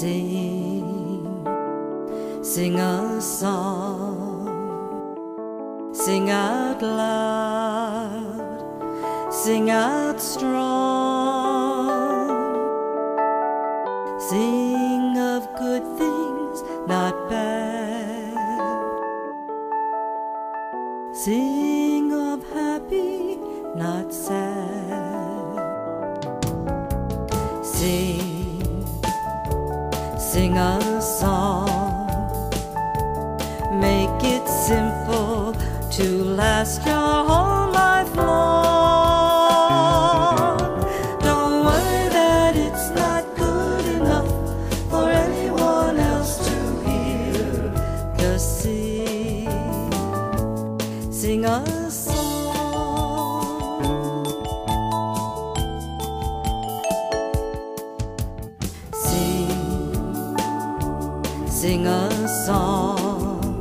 Sing, sing a song, sing out loud, sing out strong. Sing of good things, not bad. Sing of happy, not sad. Sing, sing a song. Make it simple to last your whole life long. Don't worry that it's not good enough for anyone else to hear. Just sing, sing a song. Sing a song.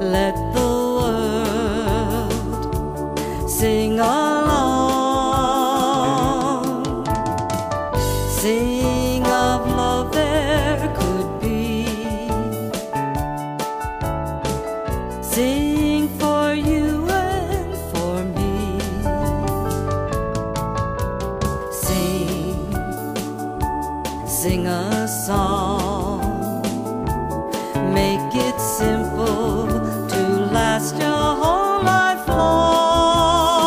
Let the world sing along. Sing of love there could be. Sing for you and for me. Sing, sing a song. Make it simple to last your whole life long.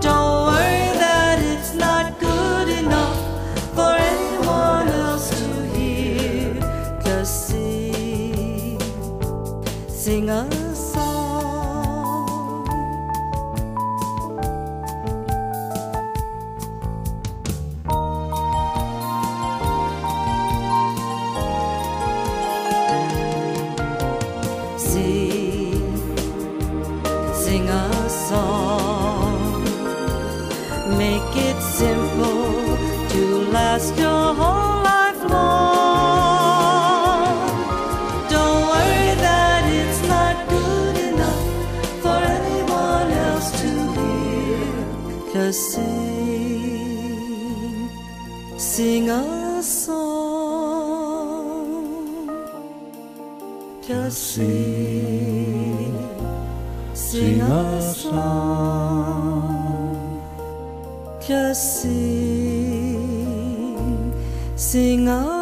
Don't worry that it's not good enough for anyone else to hear. Just sing, sing Make it simple to last your whole life long. Don't worry that it's not good enough for anyone else to hear. Just sing, sing a song. Just sing, sing a song. Just sing, sing a